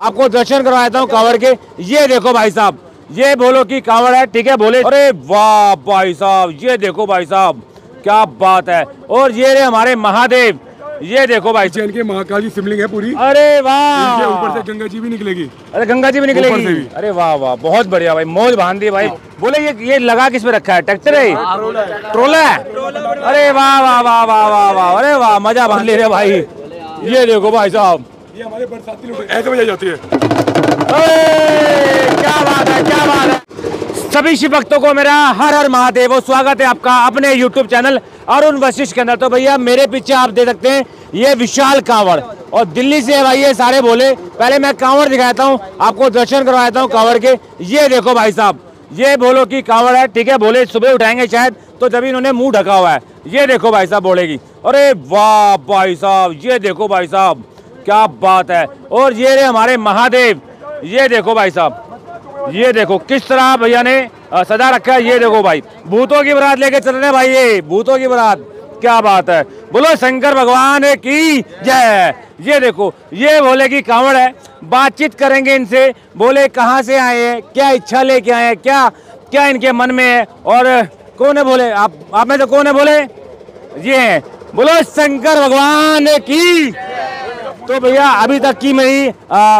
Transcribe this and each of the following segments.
आपको दर्शन करवाता हूँ कांवड़ के ये देखो भाई साहब ये बोलो की कांवड़ है ठीक है बोले अरे वाह भाई साहब ये देखो भाई साहब क्या बात है और ये रहे हमारे महादेव ये देखो भाई जैन के महाकाल की शिवलिंग है पूरी अरे वाह ऊपर से गंगा जी भी निकलेगी अरे गंगा जी भी निकलेगी भी। अरे वाह वाह बहुत बढ़िया भाई मौज बाँध दी भाई बोले ये ये लगा किस पे रखा है ट्रैक्टर है? ट्रोला है अरे वाह वाह वाह वाह वाह वाह अरे वाह मज़ा बाँध ले रहे भाई ये देखो भाई साहब ये हमारे बरसाती लोग ऐसे बजाई जाती है। क्या बात है क्या बात है। सभी शिव भक्तों को मेरा हर हर महादेव और स्वागत है आपका अपने YouTube चैनल अरुण वशिष्ठ के अंदर। तो भैया मेरे पीछे आप दे सकते हैं ये विशाल कांवड़। और दिल्ली से भाई ये सारे बोले पहले मैं कांवड़ दिखाता हूँ आपको दर्शन करवाता हूँ कांवड़ के। ये देखो भाई साहब ये बोलो की कांवड़ है ठीक है बोले सुबह उठाएँगे शायद तो जब इन्होंने मुँह ढका हुआ है। ये देखो भाई साहब बोलेगी अरे वाह भाई साहब ये देखो भाई साहब क्या बात है। और ये रहे हमारे महादेव। ये देखो भाई साहब। ये देखो किस तरह भैया ने सजा रखा है। ये देखो भाई, भूतों की बरात लेके चल रहे भाई ये, भूतों की बरात। क्या बात है। बोलो, शंकर भगवान की जय। ये देखो, ये बोले की कांवड़ है। बातचीत करेंगे इनसे। बोले, कहाँ से आए हैं? क्या इच्छा लेके आए हैं? क्या क्या इनके मन में है? और कौन है बोले आप आप में से कौन है बोले ये हैं। बोलो, शंकर भगवान की तो भैया, अभी तक की मेरी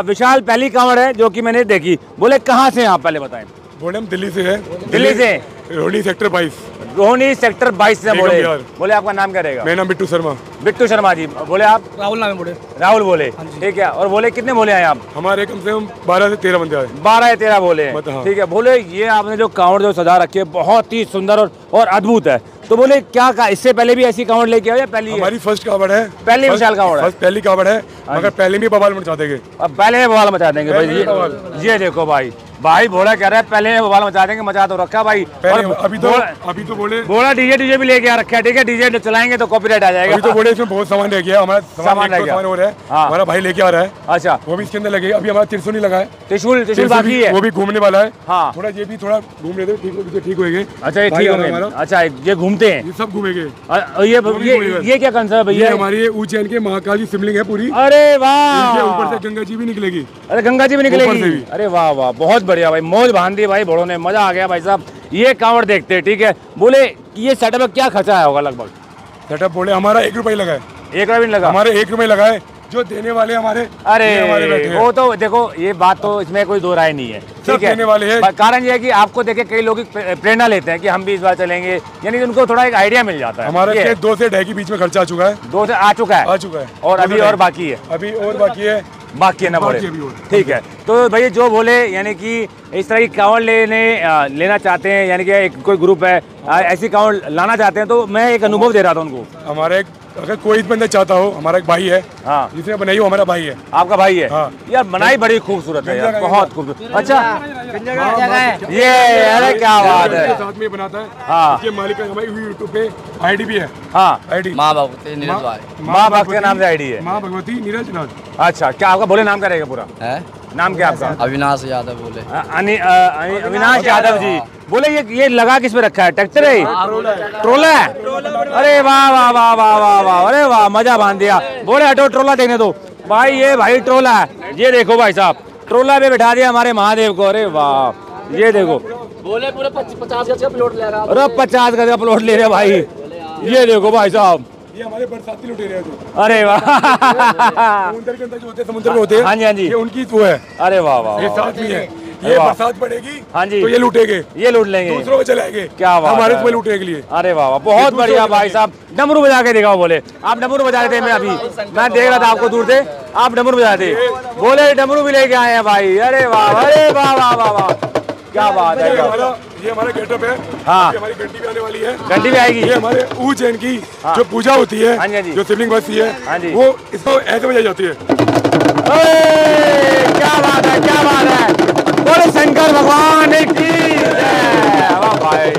विशाल पहली कांवड़ है जो कि मैंने देखी। बोले, कहाँ से आप? पहले बताएँ। बोले हम दिल्ली से है। दिल्ली से? रोहनी सेक्टर बाईस। रोहनी सेक्टर 22 से बोले। बोले आपका नाम क्या रहेगा? मेरा नाम बिट्टू शर्मा। बिट्टू शर्मा जी। बोले आप? राहुल नाम बोले। राहुल बोले। ठीक है और बोले कितने बोले आए आप? हमारे कम से कम बारह से तेरह बंदे आए। बारह या तेरह बोले। हैं। हाँ। ठीक है बोले ये आपने जो कांवड़ जो सजा रखी है बहुत ही सुंदर और, और अद्भुत है। तो बोले क्या कहा इससे पहले भी ऐसी कांवड़ लेके आओ या पहली हमारी फ़र्स्ट कावड़ है। पहली विशाल कावड़ है। पहली कावड़ है मगर पहले भी बवाल मचा देंगे। अब पहले बवाल मचा देंगे भाई। ये देखो भाई भाई भोला कह रहा है पहले बवाल मचा देंगे मचा तो रखा भाई। और अभी तो अभी तो बोले बोला डीजे डीजे भी लेके आ रखा है ठीक है? डीजे चलाएँगे तो कॉपीराइट आ जाएगा। अभी तो बोले इसमें बहुत सामान रह गया हमारा सामान रह गया। सामान और है हाँ। हमारा भाई लेके आ रहा है। अच्छा। वो भी इसके अंदर लगेगा अभी हमारा त्रिशूल नहीं लगा है। त्रिशूल त्रिशूल बाकी है। वो भी घूमने वाला है। हाँ। थोड़ा ये भी थोड़ा घूम लेते ठीक हो ठीक होएँगे। अच्छा ये ठीक हो गए। अच्छा ये घूमते हैं। ये सब घूमेंगे। ये ये क्या कंसर्ट है भैया? हमारी उज्जैन के महाकाल की शिवलिंग है पूरी। अरे वाह। ऊपर से गंगा जी भी निकलेगी। अरे गंगा जी भी निकलेगी। अरे वाह वाह बहुत बढ़िया भाई मौज बाँध दी भाई बड़ों ने मज़ा आ गया भाई साहब। ये कांवड़ देखते हैं ठीक है? बोले ये सेटअप में क्या खर्चा आया होगा लगभग? सेटअप बोले हमारा एक रुपये लगा है। एक रुपया लगा? हमारे एक रुपये लगा है जो देने वाले हमारे अरे हमारे वो तो देखो ये बात तो इसमें कोई दो राय नहीं है ठीक है? देने वाले हैं। कारण ये है कि आपको देखे कई लोग प्रेरणा लेते हैं कि हम भी इस बार चलेंगे यानी उनको थोड़ा एक आइडिया मिल जाता है हमारा दो से ढाई के बीच में खर्चा आ चुका है। दो से आ चुका है? आ चुका है। और अभी और बाकी है? अभी और बाकी है। बाकी है ना बोले। ठीक है। तो भैया जो बोले यानी कि इस तरह की कांवड़ लेने आ, लेना चाहते हैं यानी कि एक कोई ग्रुप है आ, ऐसी कांवड़ लाना चाहते हैं तो मैं एक अनुभव दे रहा था उनको। हमारा एक अगर कोई बंदा चाहता हो हमारा एक भाई है हाँ। जिसने बनाई वो हमारा भाई है। आपका भाई है? हाँ। यार बनाई बड़ी खूबसूरत है यार बहुत खूबसूरत। अच्छा। ये अरे क्या बात है। साथ में बनाता है। हाँ। इसके मालिक का हमारी यूट्यूब पे आईडी भी है। हाँ। आईडी माँ भगवती नीरज माँ भक्त के नाम से आईडी है। माँ भगवती नीरज नाथ। अच्छा क्या आपका बोले नाम क्या रहेगा पूरा? है? नाम क्या आपका? अविनाश यादव बोले। अविनाश यादव जी। बोले ये ये लगा किस पे रखा है? ट्रैक्टर है ट्रोला है अरे वाह वाह वाह वाह वाह वाह अरे वाह मज़ा बाँध दिया। बोले हटो ट्रोला देखने दो। भाई ये भाई ट्रोला है। ये देखो भाई साहब ट्रोला पे बैठा दिया हमारे महादेव को। अरे वाह ये देखो। बोले पूरे पचास गज का प्लॉट ले रहा अरे पचास गज का प्लॉट ले रहे भाई। ये देखो भाई साहब ये हमारे बरसाती लुटेरे हैं जो। अरे वाह। समुद्र के अंदर जो होते हैं समुद्र में होते हैं हाँ जी, हाँ जी। ये उनकी वो है। अरे वाह वाह ये साथ में है। ये बरसात पड़ेगी हाँ जी। तो ये लूटेंगे। ये लूट लेंगे। दूसरों को चलाएँगे क्या बात हमारे। को लूटने के लिए। अरे वाह वाह। बहुत बढ़िया भाई साहब। डमरू बजा के दिखाओ बोले। आप डमरू बजा रहे थे मैं अभी। मैं देख रहा था आपको दूर से। आप डमरू बजा थे। बोले डमरू भी लेके आए हैं भाई। अरे वाह अरे वाह वाह वाह वाह। क्या बात है। ये हमारा गेटअप है। हाँ। हमारी घंटी भी आने वाली है। घंटी भी आएगी। ये हमारे उज्जैन की जो पूजा होती है हाँ जी, हाँ जो। शिवलिंग बसती है हाँ जी। वो इसको ऐसे बजाई जाती है। क्या बात है क्या बात है। बोले शंकर भगवान की भाई।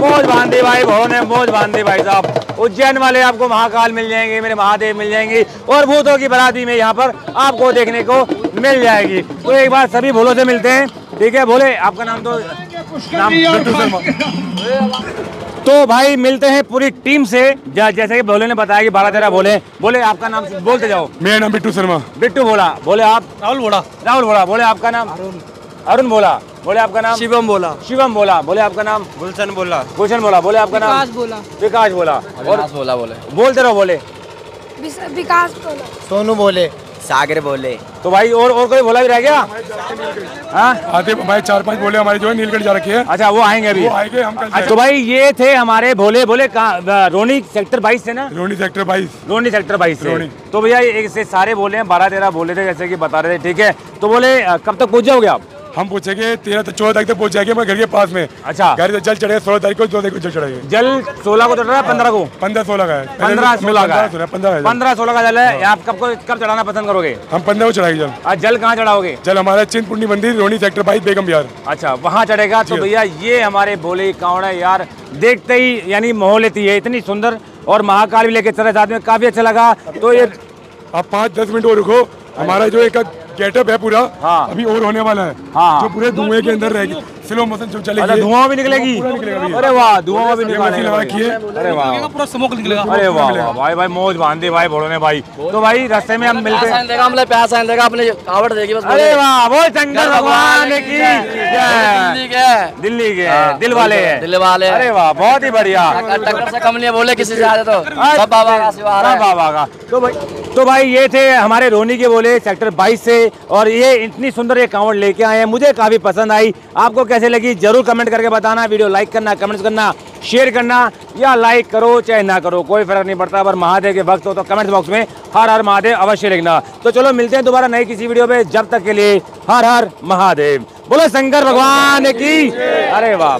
मौज बांधी भाई भवन ने मौज बांधी भाई साहब। उज्जैन वाले आपको महाकाल मिल जाएँगे मेरे महादेव मिल जाएँगे और भूतों की बराती में यहाँ पर आपको देखने को मिल जाएगी। तो एक बार सभी भोलों से मिलते हैं। ठीक है भोले आपका नाम तो तो भाई मिलते हैं पूरी टीम से। जैसे कि भोले ने बताया कि बारह तेरह बोले बोले आपका नाम बोलते जाओ। मेरा नाम बिट्टू शर्मा। बिट्टू बोला बोले आप? राहुल बोला राहुल बोला बोले आपका नाम? अरुण। बोला बोले आपका नाम? शिवम बोला शिवम बोला बोले आपका नाम? गुलशन बोला गुलशन बोला बोले आपका नाम? विकास बोला विकास बोला और बोला बोले। बोलते रहो बोले विकास बोला सोनू बोले सागर बोले। तो भाई और और कोई बोला भी रह गया? हाँ? आते भाई चार पाँच बोले हमारे जो है नीलगढ़ जा रखी है। अच्छा वो आएँगे अभी। वो आएँगे हम कल अच्छा, तो भाई ये थे हमारे भोले भोले कहाँ रोनी सेक्टर बाईस से ना? रोनी सेक्टर बाईस। रोनी सेक्टर बाईस से रोनी। तो भैया एक से सारे बोले हैं बारह तेरह बोले थे जैसे कि बता रहे थे ठीक है? तो बोले कब तक पहुँच जाओगे आप? हम पूछेंगे तेरह चौदह तारीख तक पहुँच जाएँगे हमारे घर के पास में। अच्छा। घर से जल चढ़ेगा सोलह तारीख को चौदह को जल चढ़ेगा। जल सोलह को चढ़ रहा है पंद्रह को? पंद्रह सोलह का है। पंद्रह सोलह का पंद्रह पंद्रह सोलह का जल है। आप कब को कब चढ़ाना पसंद करोगे? हम पंद्रह को चढ़ाएँगे जल। आज जल कहाँ चढ़ाओगे? जल हमारा चिंतपुर्णी मंदिर रोनी सेक्टर बाईस बेगम बिहार अच्छा वहाँ चढ़ेगा। तो भैया ये हमारे भोले कावड़ है यार? देखते ही यानी माहौल लेती है। इतनी सुंदर और महाकाल भी लेके चले साथ में काफ़ी अच्छा लगा। तो ये आप पाँच दस मिनट और रुको। हमारा जो एक गेटअप है पूरा हाँ। अभी और होने वाला है हाँ। जो पूरे धुएँ के अंदर रहेगी स्लो मोशन जो अच्छा चलेगी धुआँ भी निकलेगी। अरे वाह धुआँ भी निकलेगी है अरे वाह। पूरा स्मोक निकलेगा। अरे वाह वाह भाई भाई मौज बाँध दी भाई भोले ने भाई। तो भाई रास्ते में हम मिलते हैं। देगा हमने प्यासा देगा अपने कावड़ देगी बस अरे वाह वो शंकर भगवान की जय। के। दिल्ली के दिल वाले। हैं दिल वाले। अरे वाह बहुत ही बढ़िया। टक्कर से कम नहीं बोले किसी से ज़्यादा तो। अच्छा। सब बाबा का आशीर्वाद सब है बाबा का। तो भाई तो भाई ये थे हमारे रोनी के बोले सेक्टर 22 से। और ये इतनी सुंदर ये कांवड़ लेके आए हैं मुझे काफ़ी पसंद आई। आपको कैसे लगी, ज़रूर कमेंट करके बताना, वीडियो लाइक करना कमेंट्स करना शेयर करना, या लाइक करो, चाहे ना करो, कोई फ़र्क नहीं पड़ता पर महादेव के वक्त हो तो कमेंट बॉक्स में हर हर महादेव अवश्य लिखना। तो चलो मिलते हैं दोबारा नई किसी वीडियो में जब तक के लिए हर हर महादेव। बोले शंकर भगवान की। अरे वाह